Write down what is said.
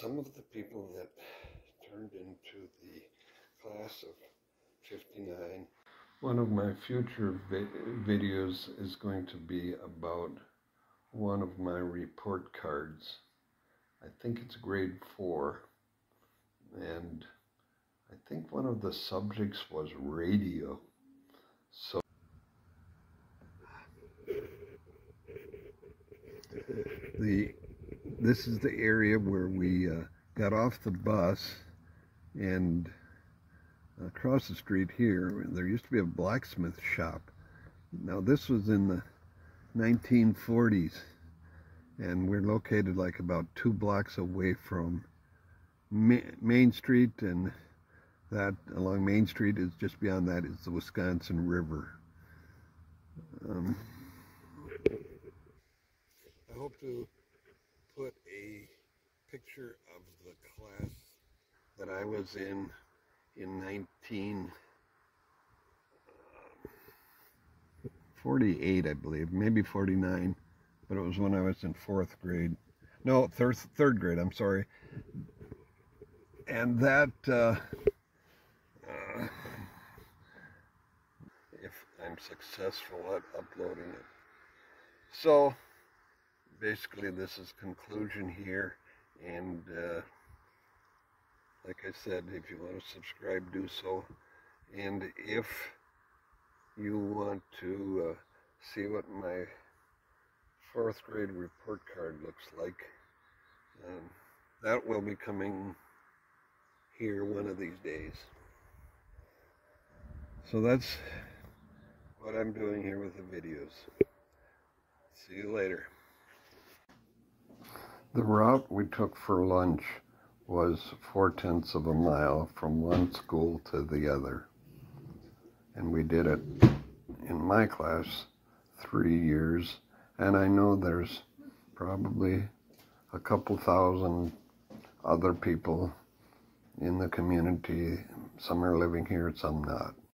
some of the people that turned into the class of 59. One of my future vi videos is going to be about one of my report cards. I think it's grade four. And I think one of the subjects was radio. So the this is the area where we uh, got off the bus and across the street here there used to be a blacksmith shop. Now this was in the 1940s and we're located like about two blocks away from Main Street and that along Main Street is just beyond that is the Wisconsin River. Um, I hope to put a picture of the class that I was in in 1948, I believe, maybe 49, but it was when I was in fourth grade. No, third, third grade, I'm sorry. And that, uh, uh, if I'm successful at uploading it. So, basically this is conclusion here. And uh, like I said if you want to subscribe do so. And if you want to uh, see what my fourth grade report card looks like um, that will be coming here one of these days. So that's what I'm doing here with the videos. See you later the route we took for lunch was four tenths of a mile from one school to the other. And we did it in my class three years. And I know there's probably a couple thousand other people in the community. Some are living here, some not.